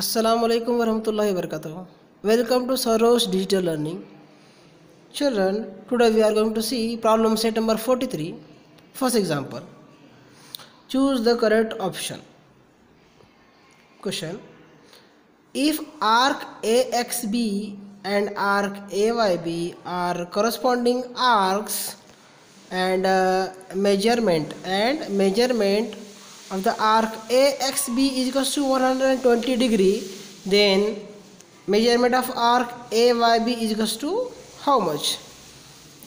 Assalamu alaikum warahmatullahi wabarakatuh. Welcome to Sarosh Digital Learning. Children, today we are going to see problem set number 43. First example. Choose the correct option. Question. If arc AXB and arc AYB are corresponding arcs and uh, measurement and measurement of the arc AXB is equals to 120 degree then measurement of arc AYB is equals to how much?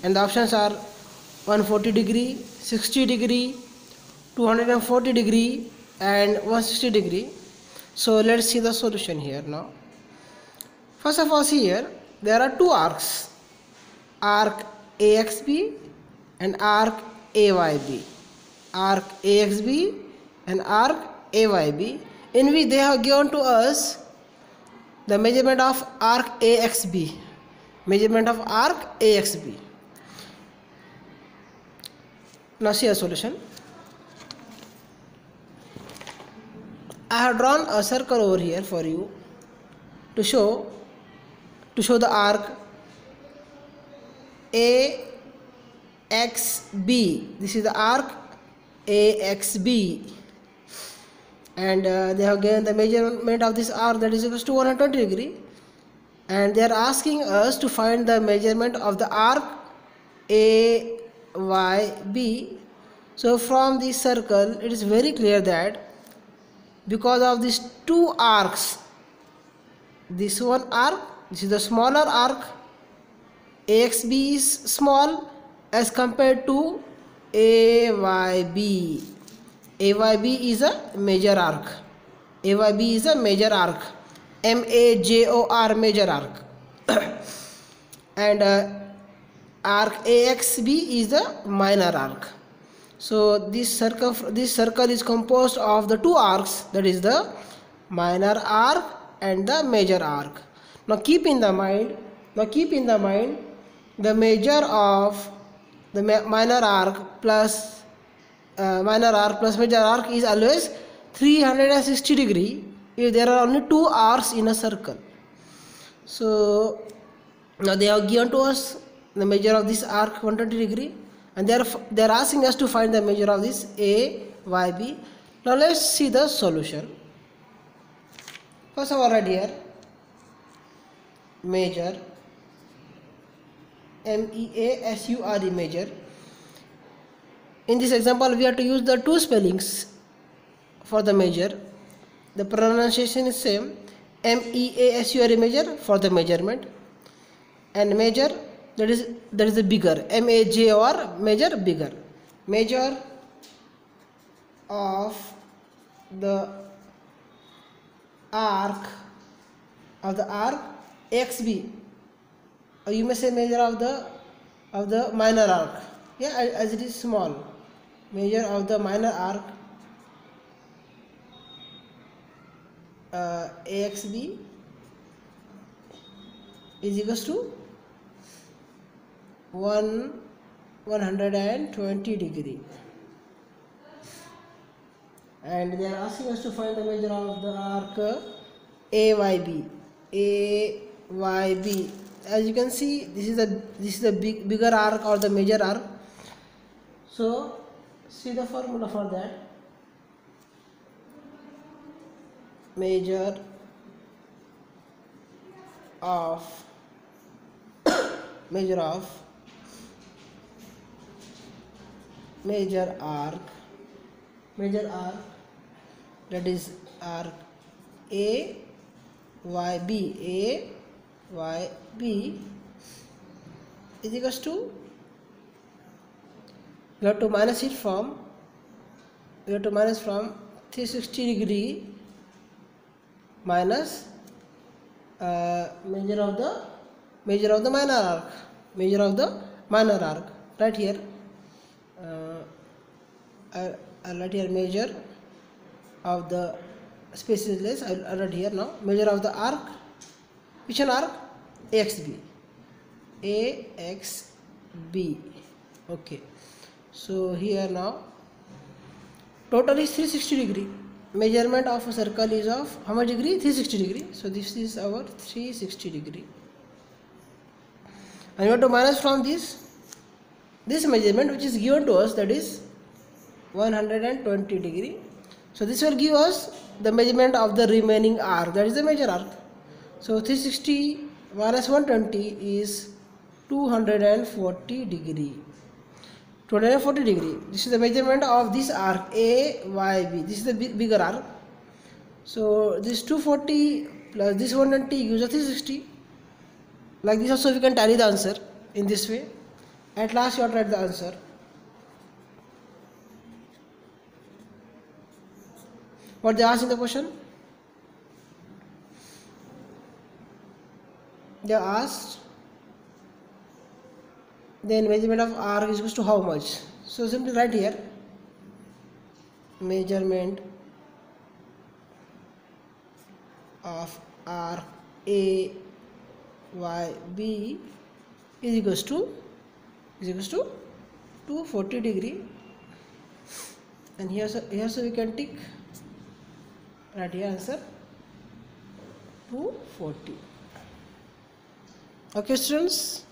And the options are 140 degree 60 degree 240 degree and 160 degree. So let's see the solution here now. First of all see here there are two arcs. Arc AXB and arc AYB arc AXB and arc AYB in which they have given to us the measurement of arc AXB measurement of arc AXB now see a solution I have drawn a circle over here for you to show to show the arc AXB this is the arc AXB and uh, they have given the measurement of this arc that is equal to 120 degree. And they are asking us to find the measurement of the arc AYB so from this circle it is very clear that because of these two arcs this one arc this is the smaller arc AXB is small as compared to AYB AYB is a major arc. AYB is a major arc. MAJOR major arc. And uh, arc AXB is the minor arc. So this circle this circle is composed of the two arcs that is the minor arc and the major arc. Now keep in the mind now keep in the mind the measure of the minor arc plus uh, minor arc plus major arc is always 360 degree. If there are only two arcs in a circle. So now they have given to us the measure of this arc 120 degree. And they are they are asking us to find the measure of this a y b. Now let's see the solution. First of all right here measure M E A S U R E measure. In this example, we have to use the two spellings for the measure. The pronunciation is same. M E A S U R E measure for the measurement, and measure that is that is the bigger. M A J O R measure bigger. Measure of the arc of the arc XB or uh, you may say measure of the of the minor arc yeah as it is small measure of the minor arc uh, axb is equals to 1 120 degree. And they are asking us to find the measure of the arc ayb ayb as you can see this is a this is the big bigger arc or the major arc so see the formula for that. Measure of measure of major arc major arc that is arc a y b a y b is equals to you have to minus it from you have to minus from 360 degree minus uh, measure of the measure of the minor arc measure of the minor arc right here. Uh, I, I'll write here measure of the spaces less I'll write here now measure of the arc which one arc? Axb axb okay so here now. Total is 360 degree. Measurement of a circle is of how much degree? 360 degree. So this is our 360 degree. And we have to minus from this. This measurement which is given to us that is 120 degree. So this will give us the measurement of the remaining arc. That is the major arc. So 360 minus 120 is 240 degree 240 degree. This is the measurement of this arc AYB this is the big, bigger arc. So this 240 plus this 120 gives us 360 like this also we can tally the answer in this way. At last you have to write the answer. What they asked in the question? They asked then measurement of arc is equal to how much? So simply write here. Measurement of arc a y b is equals to is equals to 240 degree. And here so here so we can tick. Right here answer. 240 okay students